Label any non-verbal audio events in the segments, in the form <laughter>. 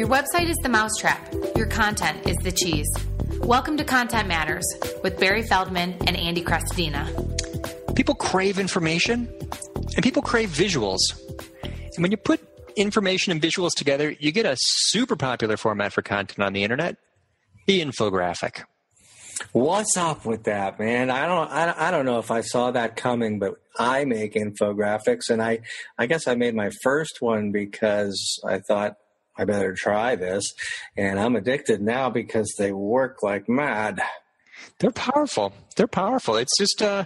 Your website is the mousetrap, your content is the cheese. Welcome to Content Matters with Barry Feldman and Andy Crestodina. People crave information and people crave visuals. And when you put information and visuals together, you get a super popular format for content on the internet the infographic. What's up with that, man? I don't, I, I don't know if I saw that coming, but I make infographics, and I, I guess I made my first one because I thought I better try this, and I'm addicted now because they work like mad. They're powerful. They're powerful. It's just, uh,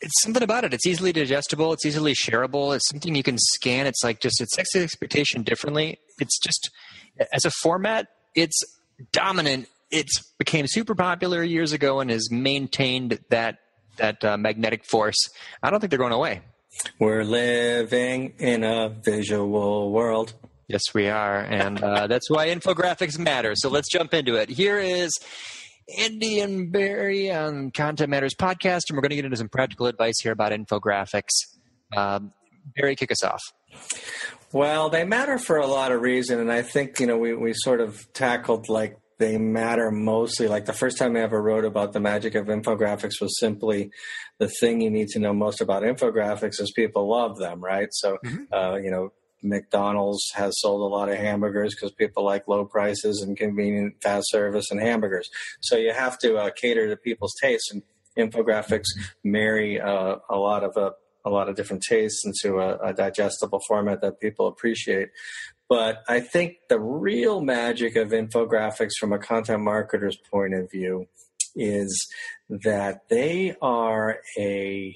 it's something about it. It's easily digestible. It's easily shareable. It's something you can scan. It's like just it sets the expectation differently. It's just as a format, it's dominant it became super popular years ago and has maintained that that uh, magnetic force. I don't think they're going away. We're living in a visual world. Yes, we are, and uh, <laughs> that's why infographics matter. So let's jump into it. Here is Andy and Barry on Content Matters podcast, and we're going to get into some practical advice here about infographics. Um, Barry, kick us off. Well, they matter for a lot of reason, and I think you know we we sort of tackled like they matter mostly. Like the first time I ever wrote about the magic of infographics was simply the thing you need to know most about infographics is people love them, right? So, mm-hmm. uh, you know, McDonald's has sold a lot of hamburgers because people like low prices and convenient fast service and hamburgers. So you have to uh, cater to people's tastes, and infographics marry uh, a lot of uh, a lot of different tastes into a, a, digestible format that people appreciate. But I think the real magic of infographics from a content marketer's point of view is that they are a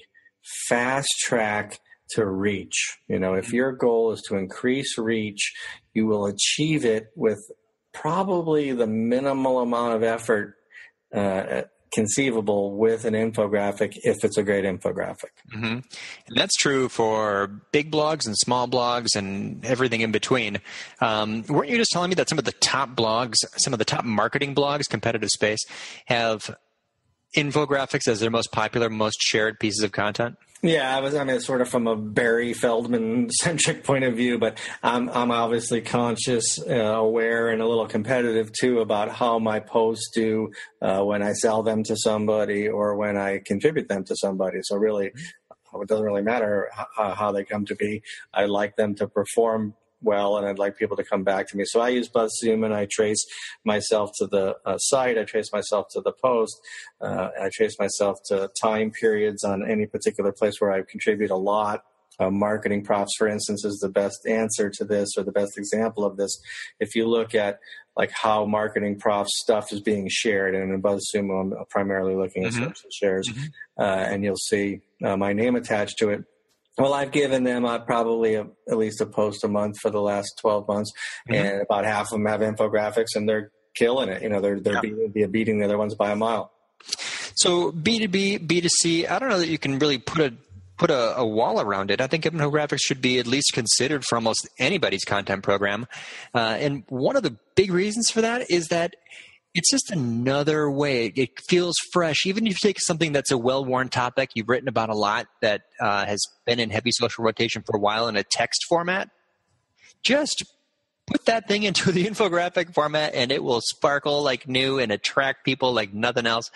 fast track to reach. You know, if your goal is to increase reach, you will achieve it with probably the minimal amount of effort uh, conceivable with an infographic if it's a great infographic. Mm-hmm. And that's true for big blogs and small blogs and everything in between. Um, weren't you just telling me that some of the top blogs, some of the top marketing blogs, competitive space, have infographics as their most popular, most shared pieces of content? Yeah, I was. I mean, sort of from a Barry Feldman <laughs> centric point of view, but I'm I'm obviously conscious, uh, aware, and a little competitive too about how my posts do uh, when I sell them to somebody or when I contribute them to somebody. So really, it doesn't really matter how, how they come to be. I like them to perform well, and I'd like people to come back to me. So I use BuzzSumo, and I trace myself to the uh, site. I trace myself to the post. Uh, I trace myself to time periods on any particular place where I contribute a lot. Uh, MarketingProfs, for instance, is the best answer to this or the best example of this. If you look at like how MarketingProfs stuff is being shared, and in BuzzSumo, I'm primarily looking at mm-hmm. social shares, mm-hmm. uh, and you'll see uh, my name attached to it. Well, I've given them uh, probably a, at least a post a month for the last 12 months, mm-hmm. and about half of them have infographics, and they're killing it. You know, they're they're yeah. beating, beating the other ones by a mile. So B two B, B two C. I don't know that you can really put a put a, a, wall around it. I think infographics should be at least considered for almost anybody's content program. Uh, and one of the big reasons for that is that it's just another way. It feels fresh. Even if you take something that's a well worn topic you've written about a lot that uh, has been in heavy social rotation for a while in a text format, just put that thing <laughs> into the infographic format and it will sparkle like new and attract people like nothing else.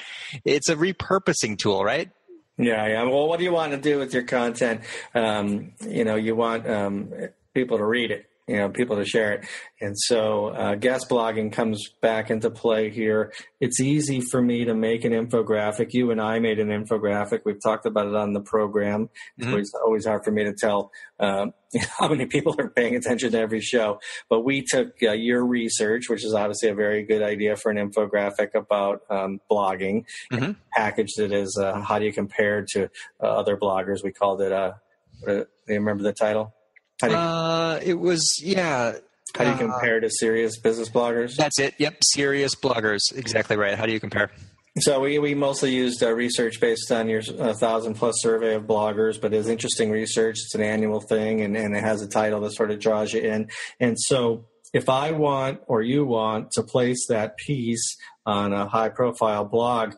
It's a repurposing tool, right? Yeah, yeah. Well, what do you want to do with your content? Um, you know, you want um, people to read it you know people to share it. And so uh, guest blogging comes back into play here. It's easy for me to make an infographic. You and i made an infographic. We've talked about it on the program. Mm-hmm. it's always hard for me to tell uh, <laughs> how many people are paying attention to every show. But we took uh, your research which is obviously a very good idea for an infographic about um, blogging mm-hmm. packaged it as uh, how do you compare to uh, other bloggers? We called it uh, do you remember the title you, uh, it was yeah. How do you uh, compare to serious business bloggers? That's it. Yep, serious bloggers. Exactly right. How do you compare? So we, we mostly used uh, research based on your uh, thousand plus survey of bloggers, but it's interesting research. It's an annual thing, and, and it has a title that sort of draws you in. And so if I want or you want to place that piece on a high profile blog,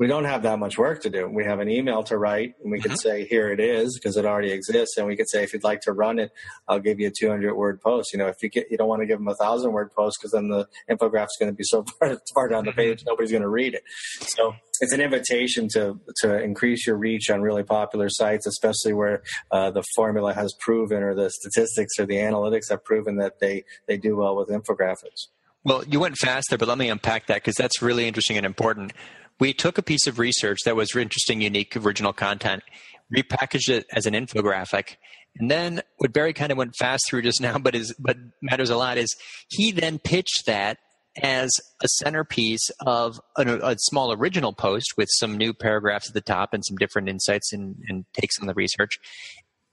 we don't have that much work to do. We have an email to write, and we mm-hmm. can say, "Here it is," because it already exists, and we could say, "If you'd like to run it, I'll give you a 200 word post." You know, if you get, you don't want to give them a thousand word post because then the infographic is going to be so <laughs> far, far down the page, nobody's going to read it. So it's an invitation to to increase your reach on really popular sites, especially where uh, the formula has proven, or the statistics or the analytics have proven that they they do well with infographics. Well, you went fast there, but let me unpack that because that's really interesting and important we took a piece of research that was interesting, unique, original content, repackaged it as an infographic, and then what Barry kind of went fast through just <laughs> now, but is but matters a lot is he then pitched that as a centerpiece of a, a, small original post with some new paragraphs at the top and some different insights and, and takes on the research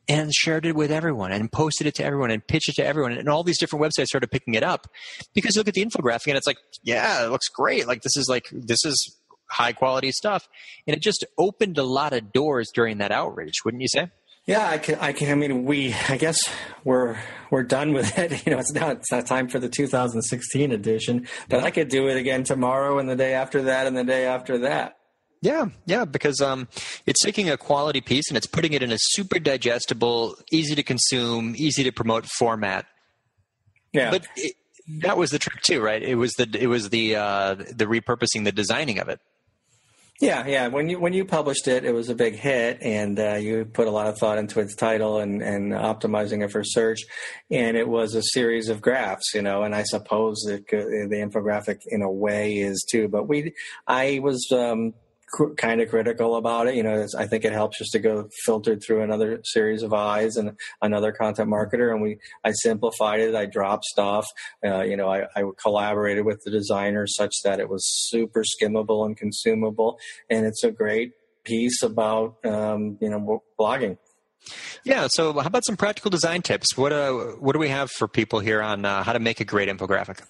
and shared it with everyone and posted it to everyone and pitched it to everyone and all these different websites started picking it up because you look at the infographic and it's like yeah it looks great like this is like this is high quality stuff. And it just opened a lot of doors during that outreach, wouldn't you say? Yeah, I can. I can. I mean, we. I guess we're we're done with it. <laughs> You know, it's not it's not time for the 2016 edition, but I could do it again tomorrow and the day after that and the day after that. Yeah, yeah, because um, it's taking a quality piece and it's putting it in a super digestible, easy to consume, easy to promote format. Yeah, but it, that was the trick too, right? It was the it was the uh, the repurposing, the designing of it. Yeah, yeah. When you when you published it, it was a big hit, and uh, you put a lot of thought into its title and and optimizing it for search. And it was a series of graphs, you know. And I suppose the infographic, in a way, is too. But we, I was um, cr- kind of critical about it. You know, I think it helps just to go filtered through another series of eyes and another content marketer. And we, I simplified it. I dropped stuff. Uh, you know, I, I collaborated with the designer such that it was super skimmable and consumable. And it's a great piece about, um, you know, blogging. Yeah. So, how about some practical design tips? What uh, what do we have for people here on uh, how to make a great infographic?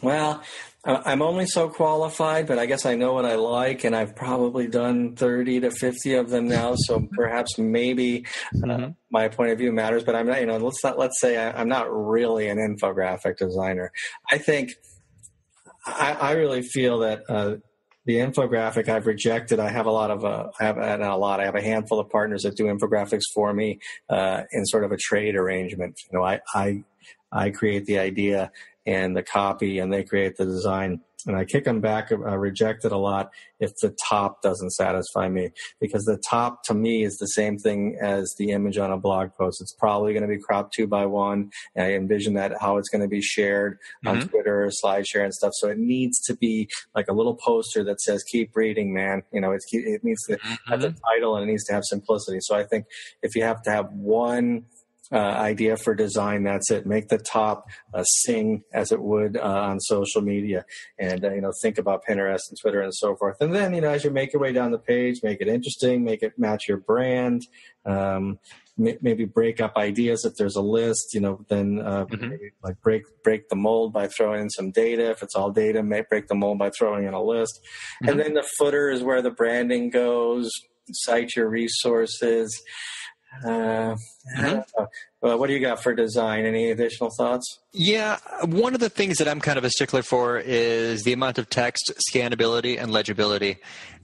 Well, I'm only so qualified, but I guess I know what I like, and I've probably done 30 to 50 of them now. So <laughs> perhaps maybe uh, mm-hmm. uh, my point of view matters, but I'm not. You know, let's not let's say I, am not really an infographic designer. I think I, I really feel that. Uh, the infographic I've rejected. I have a lot of uh, I have not a lot. I have a handful of partners that do infographics for me uh, in sort of a trade arrangement. You know, I I I create the idea and the copy and they create the design. And I kick them back, I reject it a lot if the top doesn't satisfy me because the top to me is the same thing as the image on a blog post. It's probably going to be cropped two by one. And I envision that how it's going to be shared on mm-hmm. Twitter, SlideShare and stuff. So it needs to be like a little poster that says, keep reading, man. You know, it's, it needs to mm-hmm. have the title and it needs to have simplicity. So I think if you have to have one uh, idea for design. That's it. Make the top uh, sing as it would uh, on social media, and uh, you know think about Pinterest and Twitter and so forth. And then you know as you make your way down the page, make it interesting, make it match your brand. Um, maybe break up ideas if there's a list. You know, then uh, mm-hmm. like break break the mold by throwing in some data. If it's all data, make break the mold by throwing in a list. Mm-hmm. And then the footer is where the branding goes. Cite your resources uh, mm-hmm. well, what do you got for design? Any additional thoughts? Yeah, one of the things that I'm kind of a stickler for is the amount of text, scannability, and legibility.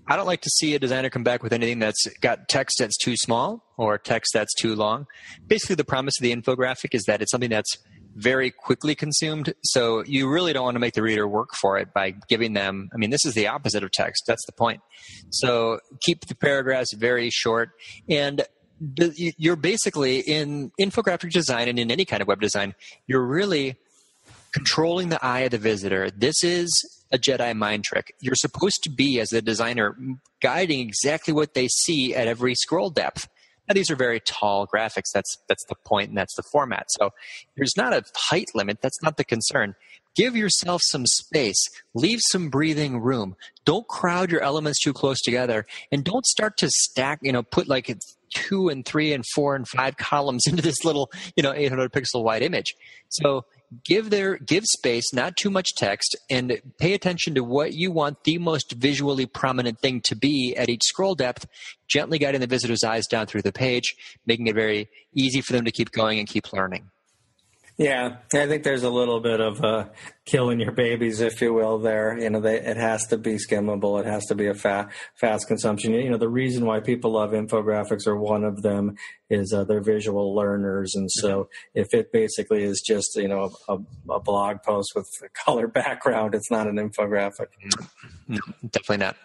I don't like to see a designer come back with anything that's got text that's too small or text that's too long. Basically, the promise of the infographic is that it's something that's very quickly consumed. So you really don't want to make the reader work for it by giving them, I mean, this is the opposite of text. That's the point. So keep the paragraphs very short. And you're basically in infographic design and in any kind of web design, you're really controlling the eye of the visitor. This is a Jedi mind trick. You're supposed to be, as a designer, guiding exactly what they see at every scroll depth. Now, these are very tall graphics. That's that's the point, and that's the format. So there's not a height limit. That's not the concern. Give yourself some space. Leave some breathing room. Don't crowd your elements too close together, and don't start to stack. You know, put like two and three and four and five columns <laughs> into this little you know 800 pixel wide image. So give their give space not too much text and pay attention to what you want the most visually prominent thing to be at each scroll depth gently guiding the visitor's eyes down through the page making it very easy for them to keep going and keep learning Yeah, I think there's a little bit of uh, killing your babies, if you will. There, you know, they, it has to be skimmable. It has to be a fast, fast consumption. You know, the reason why people love infographics, or one of them, is uh, they're visual learners, and so mm-hmm. if it basically is just you know a, a, blog post with a color background, it's not an infographic. No, definitely not.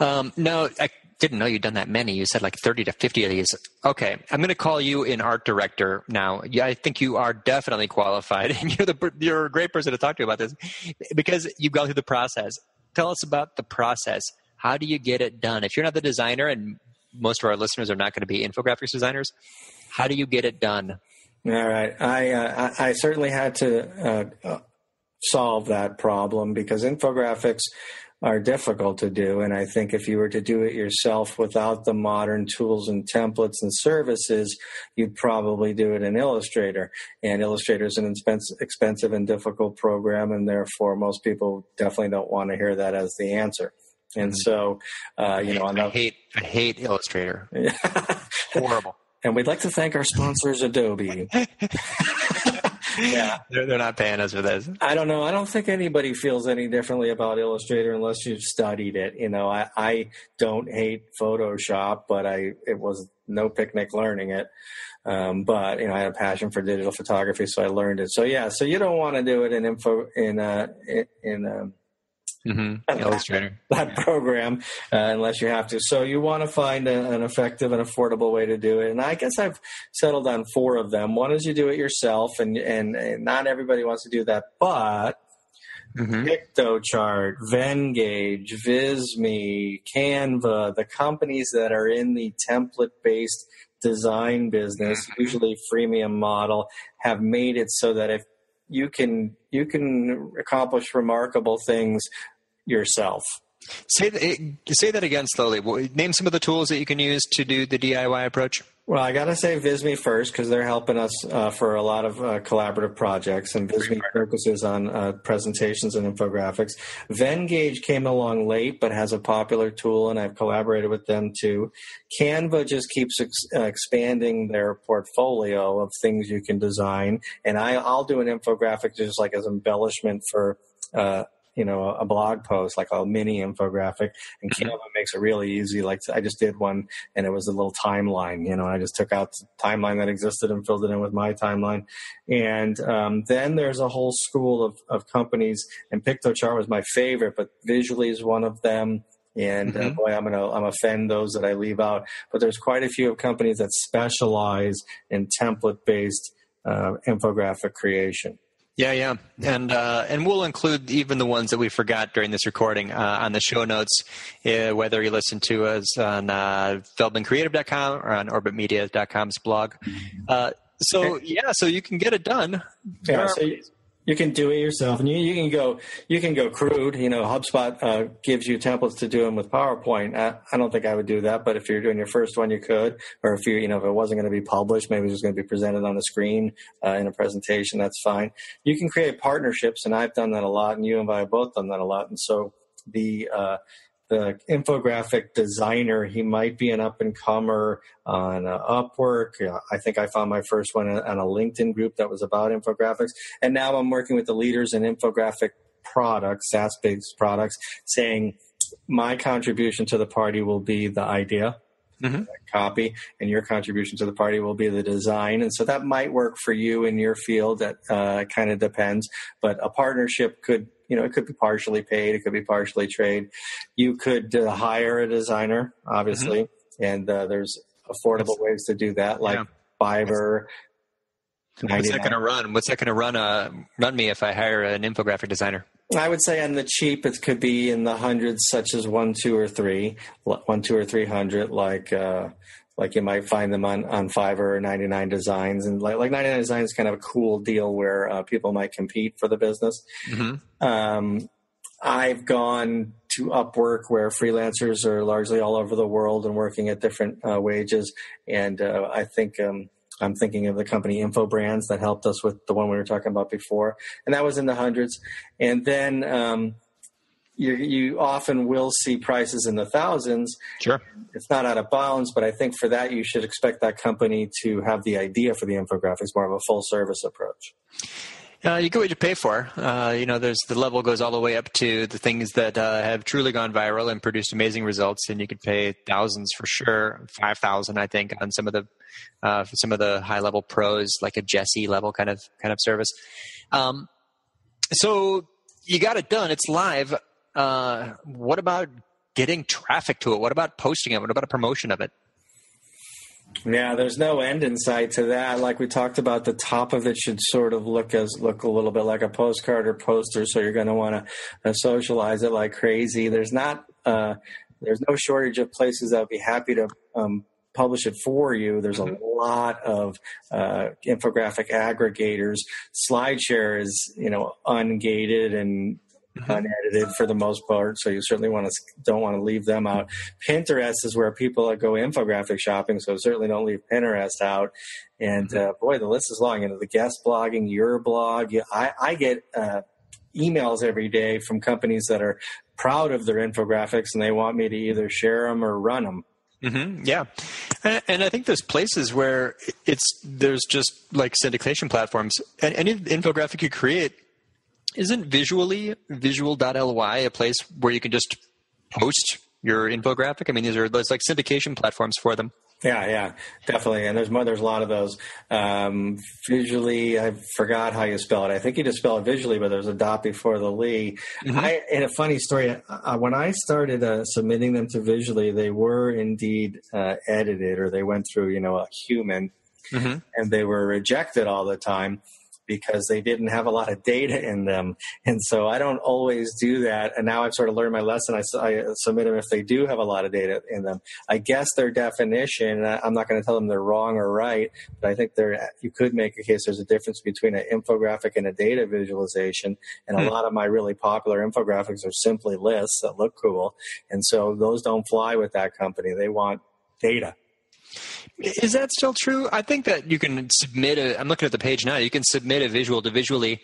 Um, no, I didn't know you'd done that many. You said like 30 to 50 of these. Okay, I'm going to call you an art director now. Yeah, I think you are definitely qualified, <laughs> and you're the you're a great person to talk to about this because you've gone through the process. Tell us about the process. How do you get it done? If you're not the designer, and most of our listeners are not going to be infographics designers, how do you get it done? All right, I uh, I certainly had to uh, solve that problem because infographics are difficult to do. And I think if you were to do it yourself without the modern tools and templates and services, you'd probably do it in Illustrator. And Illustrator is an expensive and difficult program, and therefore most people definitely don't want to hear that as the answer. And mm-hmm. so, uh, you know, on the, I hate I hate Illustrator. <laughs> Horrible. And we'd like to thank our sponsors, Adobe. <laughs> yeah, <laughs> they're, they're not paying us for this. I don't know. I don't think anybody feels any differently about Illustrator unless you've studied it. You know, I, I don't hate Photoshop, but I it was no picnic learning it. Um, but you know, I had a passion for digital photography, so I learned it. So yeah, so you don't want to do it in info in uh, in, um, Mm-hmm. Illustrator. <laughs> That, program, uh, unless you have to. So you want to find a, an effective and affordable way to do it. And I guess I've settled on four of them. One is you do it yourself, and and, and not everybody wants to do that, but Mm-hmm. Piktochart, Venngage, Visme, Canva, the companies that are in the template based design business, mm-hmm. usually freemium model, have made it so that if you can you can accomplish remarkable things yourself. Say that, say that again slowly. Name some of the tools that you can use to do the DIY approach. Well, I got to say Visme first because they're helping us uh, for a lot of uh, collaborative projects, and Visme focuses on uh, presentations and infographics. Venngage came along late, but has a popular tool, and I've collaborated with them too. Canva just keeps ex- uh, expanding their portfolio of things you can design, and I, will do an infographic just like as embellishment for uh, you know a blog post like a mini infographic and mm-hmm. canva makes it really easy like i just did one and it was a little timeline you know i just took out the timeline that existed and filled it in with my timeline and um, then there's a whole school of, of companies and piktochart was my favorite but visually is one of them and uh, mm-hmm. boy, I'm gonna I'm offend those that I leave out. But there's quite a few of companies that specialize in template based uh, infographic creation. Yeah, yeah, and uh, and we'll include even the ones that we forgot during this recording uh, on the show notes, uh, whether you listen to us on uh, feldmancreative.com or on orbitmedia.com's blog. Uh, so yeah, so you can get it done. Yeah, so you, you can do it yourself, and you, you can go you can go crude. You know, HubSpot uh, gives you templates to do them with PowerPoint. I, I, don't think I would do that, but if you're doing your first one, you could. Or if you you know if it wasn't going to be published, maybe it was going to be presented on the screen uh, in a presentation. That's fine. You can create partnerships, and I've done that a lot, and you and I have both done that a lot. And so the uh, the infographic designer. He might be an up and comer on uh, Upwork. I think I found my first one on a LinkedIn group that was about infographics. And now I'm working with the leaders in infographic products, SaaS based products, saying my contribution to the party will be the idea. Mm-hmm. copy and your contribution to the party will be the design and so that might work for you in your field that uh, kind of depends but a partnership could you know, it could be partially paid, it could be partially trade. You could uh, hire a designer, obviously, mm-hmm. and uh, there's affordable That's, ways to do that, like yeah. Fiverr. What's that going to run? What's that going to run? Uh, run me if I hire an infographic designer. I would say on the cheap, it could be in the hundreds, such as one, two, or three, one, two, or three hundred. Like uh, like you might find them on, on Fiverr or 99 Designs. And like, like 99 Designs is kind of a cool deal where uh, people might compete for the business. Mm-hmm. Um, I've gone to Upwork where freelancers are largely all over the world and working at different uh, wages. And uh, I think um, I'm thinking of the company Infobrandz that helped us with the one we were talking about before. And that was in the hundreds. And then um, you, you often will see prices in the thousands. Sure. It's not out of bounds, but I think for that you should expect that company to have the idea for the infographics, more of a full service approach. Uh, you get what you pay for. Uh, you know, there's the level goes all the way up to the things that uh, have truly gone viral and produced amazing results, and you could pay thousands for sure, five thousand, I think, on some of the uh, some of the high level pros, like a Jesse level kind of kind of service. Um, so you got it done. It's live. Uh, what about getting traffic to it? What about posting it? What about a promotion of it? Yeah, there's no end in sight to that. Like we talked about, the top of it should sort of look as look a little bit like a postcard or poster. So you're going to want to uh, socialize it like crazy. There's not uh, there's no shortage of places that would be happy to um, publish it for you. There's a mm-hmm. lot of uh, infographic aggregators. SlideShare is you know ungated and mm-hmm. unedited for the most part. So you certainly want to don't want to leave them out. Pinterest is where people go infographic shopping, so certainly don't leave Pinterest out. And mm-hmm. uh, boy, the list is long. You know, the guest blogging, your blog. I, I get uh, emails every day from companies that are proud of their infographics and they want me to either share them or run them. Mm-hmm, yeah, and, and, I think there's places where it's there's just like syndication platforms. And any infographic you create isn't visually visual.ly a place where you can just post your infographic? I mean, these are those like syndication platforms for them. Yeah, yeah, definitely. And there's more, there's a lot of those. Um, visually, I forgot how you spell it. I think you just spell it visually, but there's a dot before the Lee. Mm-hmm. I, and a funny story, uh, when I started uh, submitting them to visually, they were indeed uh, edited or they went through, you know, a human mm-hmm. and they were rejected all the time because they didn't have a lot of data in them. And so I don't always do that. And now I've sort of learned my lesson. I, I submit them if they do have a lot of data in them. I guess their definition, I'm not going to tell them they're wrong or right, but I think there you could make a case there's a difference between an infographic and a data visualization. And a hmm. lot of my really popular infographics are simply lists that look cool. And so those don't fly with that company. They want data. Is that still true? I think that you can submit a. I'm looking at the page now. You can submit a visual to visually,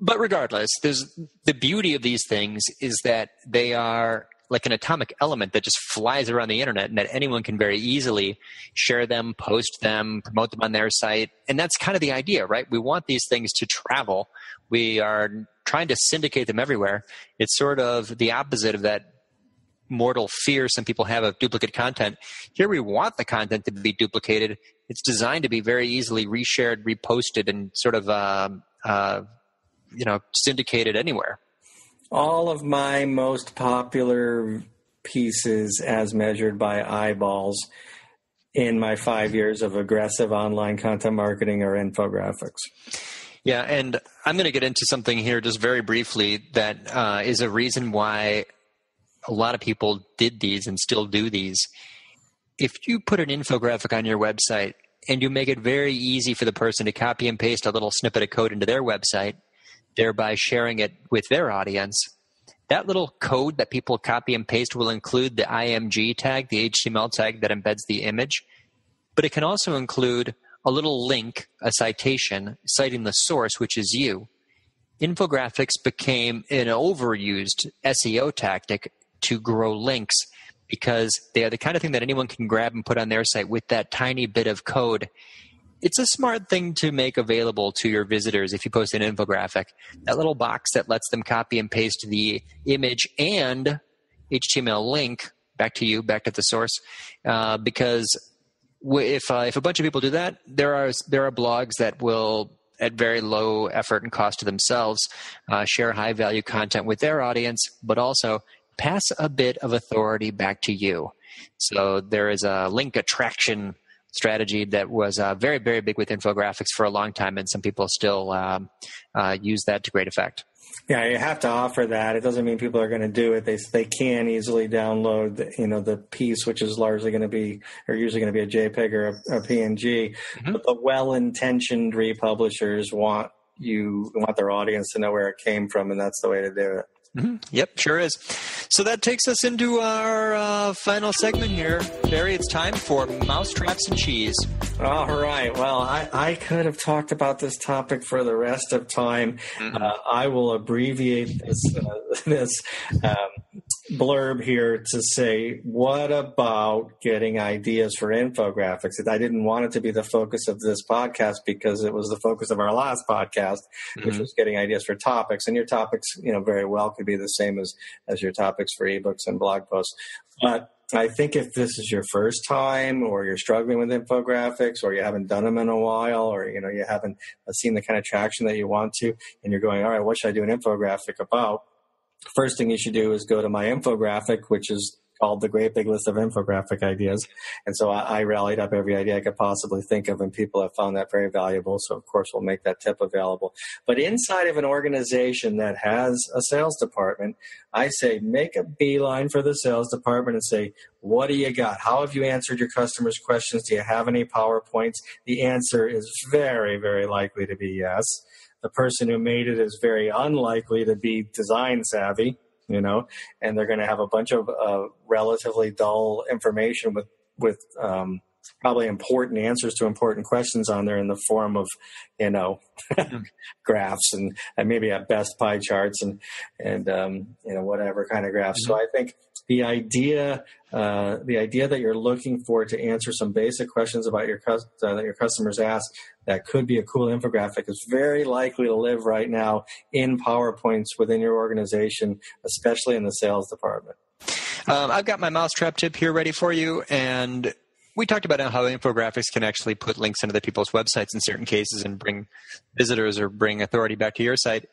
but regardless, there's the beauty of these things is that they are like an atomic element that just flies around the internet and that anyone can very easily share them, post them, promote them on their site. And that's kind of the idea, right? We want these things to travel. We are trying to syndicate them everywhere. It's sort of the opposite of that mortal fear some people have of duplicate content. Here we want the content to be duplicated. It's designed to be very easily reshared, reposted, and sort of uh, uh, you know syndicated anywhere. All of my most popular pieces, as measured by eyeballs, in my five years of aggressive online content marketing, are infographics. Yeah, and I'm going to get into something here just very briefly that uh, is a reason why a lot of people did these and still do these. If you put an infographic on your website and you make it very easy for the person to copy and paste a little snippet of code into their website, thereby sharing it with their audience, that little code that people copy and paste will include the IMG tag, the HTML tag that embeds the image, but it can also include a little link, a citation, citing the source, which is you. Infographics became an overused SEO tactic to grow links because they are the kind of thing that anyone can grab and put on their site with that tiny bit of code. It's a smart thing to make available to your visitors if you post an infographic. That little box that lets them copy and paste the image and HTML link back to you, back to the source, uh, because if uh, if a bunch of people do that, there are there are blogs that will at very low effort and cost to themselves uh, share high value content with their audience, but also pass a bit of authority back to you. So there is a link attraction strategy that was uh, very, very big with infographics for a long time, and some people still um, uh, use that to great effect. Yeah, you have to offer that. It doesn't mean people are going to do it. They they can easily download, the, you know, the piece, which is largely going to be, or usually going to be a JPEG or a, a PNG. Mm-hmm. But the well-intentioned republishers want you want their audience to know where it came from, and that's the way to do it. Mm-hmm. Yep, sure is. So that takes us into our uh, final segment here. Barry, it's time for mousetraps and cheese. All right. Well, I, I could have talked about this topic for the rest of time. Mm-hmm. Uh, I will abbreviate this, uh, <laughs> this um, blurb here to say, what about getting ideas for infographics? I didn't want it to be the focus of this podcast because it was the focus of our last podcast, mm-hmm. which was getting ideas for topics. And your topics, you know, very well could be the same as, as your topics for ebooks and blog posts. But I think if this is your first time or you're struggling with infographics or you haven't done them in a while or you know you haven't seen the kind of traction that you want to and you're going all right what should I do an infographic about first thing you should do is go to my infographic, which is called the Great Big List of Infographic Ideas. And so I, I, rallied up every idea I could possibly think of, and people have found that very valuable. So, of course, we'll make that tip available. But inside of an organization that has a sales department, I say make a beeline for the sales department and say, what do you got? How have you answered your customers' questions? Do you have any PowerPoints? The answer is very, very likely to be yes the person who made it is very unlikely to be design savvy, you know, and they're going to have a bunch of uh, relatively dull information with with um, probably important answers to important questions on there in the form of you know <laughs> graphs and, and maybe at best pie charts and and um, you know whatever kind of graphs. Mm-hmm. So I think the idea uh, the idea that you're looking for to answer some basic questions about your uh, that your customers ask that could be a cool infographic is very likely to live right now in PowerPoints within your organization, especially in the sales department. Um, I've got my mousetrap tip here ready for you, and we talked about how infographics can actually put links into the people's websites in certain cases and bring visitors or bring authority back to your site.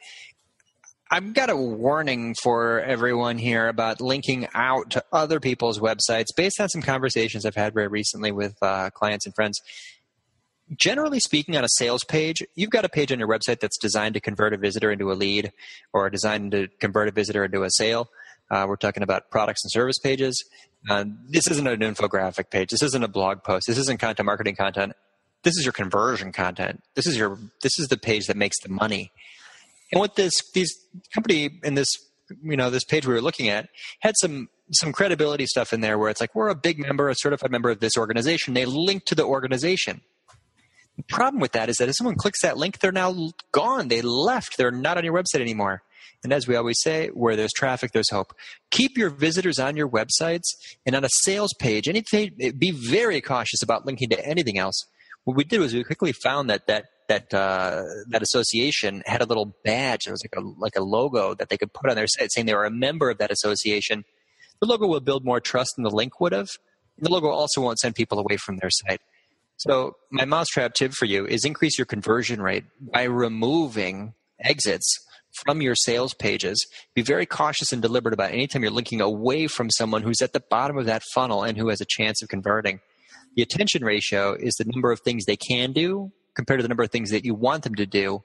I've got a warning for everyone here about linking out to other people's websites based on some conversations I've had very recently with uh, clients and friends. Generally speaking, on a sales page, you've got a page on your website that's designed to convert a visitor into a lead or designed to convert a visitor into a sale. Uh, we're talking about products and service pages. Uh, this isn't an infographic page. This isn't a blog post. This isn't content marketing content. This is your conversion content. This is your this is the page that makes the money. And what this these company in this you know this page we were looking at had some some credibility stuff in there where it's like we're a big member, a certified member of this organization. They link to the organization. The problem with that is that if someone clicks that link, they're now gone. They left. They're not on your website anymore. And as we always say, where there's traffic, there's hope. Keep your visitors on your websites and on a sales page. Anything, be very cautious about linking to anything else. What we did was we quickly found that that that uh, that association had a little badge. It was like a like a logo that they could put on their site saying they were a member of that association. The logo will build more trust than the link would have. The logo also won't send people away from their site. So my mousetrap tip for you is increase your conversion rate by removing exits from your sales pages. Be very cautious and deliberate about anytime you're linking away from someone who's at the bottom of that funnel and who has a chance of converting. The attention ratio is the number of things they can do compared to the number of things that you want them to do.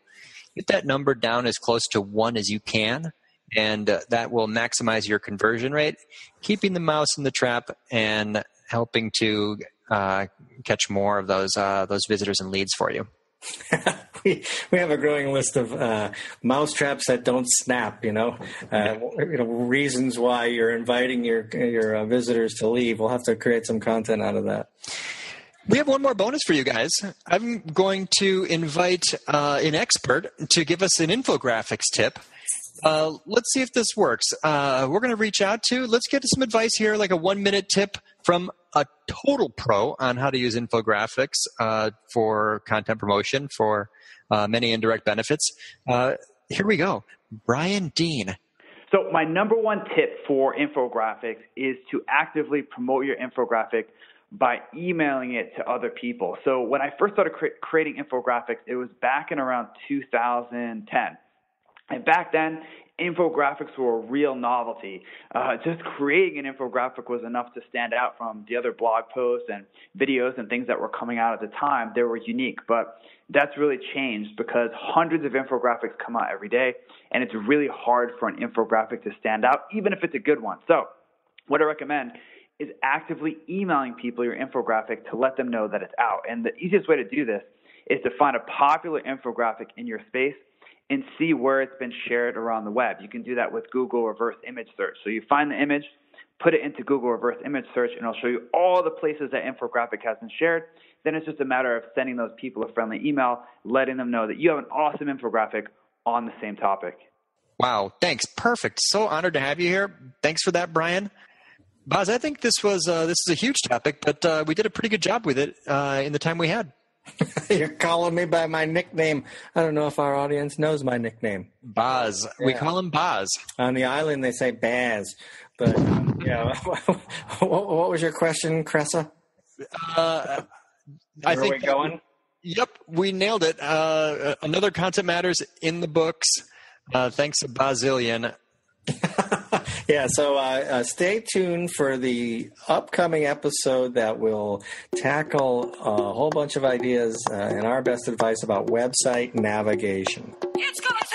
Get that number down as close to one as you can, and uh, that will maximize your conversion rate, keeping the mouse in the trap and helping to uh, catch more of those uh, those visitors and leads for you. <laughs> we, we have a growing list of uh, mouse traps that don't snap. You know, uh, you know reasons why you're inviting your your uh, visitors to leave. We'll have to create some content out of that. We have one more bonus for you guys. I'm going to invite uh, an expert to give us an infographics tip. Uh, let's see if this works. Uh, we're going to reach out to, let's get some advice here, like a one minute tip from a total pro on how to use infographics uh, for content promotion for uh, many indirect benefits. Uh, here we go. Brian Dean. So, my number one tip for infographics is to actively promote your infographic by emailing it to other people. So, when I first started cre- creating infographics, it was back in around 2010. And back then, infographics were a real novelty. Uh, just creating an infographic was enough to stand out from the other blog posts and videos and things that were coming out at the time. They were unique, but that's really changed because hundreds of infographics come out every day, and it's really hard for an infographic to stand out, even if it's a good one. So, what I recommend is actively emailing people your infographic to let them know that it's out. And the easiest way to do this is to find a popular infographic in your space and see where it's been shared around the web. You can do that with Google reverse image search. So you find the image, put it into Google reverse image search, and it'll show you all the places that infographic has been shared. Then it's just a matter of sending those people a friendly email, letting them know that you have an awesome infographic on the same topic. Wow, thanks. Perfect. So honored to have you here. Thanks for that, Brian. Boz, I think this was uh, this is a huge topic, but uh, we did a pretty good job with it uh, in the time we had. <laughs> You're calling me by my nickname. I don't know if our audience knows my nickname. Boz. Yeah. We call him Boz. On the island, they say Baz. But yeah, <laughs> what, what, was your question, Cressa? Uh, I think. we going? Yep, we nailed it. Uh, another content matters in the books. Uh, thanks a bazillion. <laughs> yeah, so uh, uh, stay tuned for the upcoming episode that will tackle a whole bunch of ideas uh, and our best advice about website navigation. It's gonna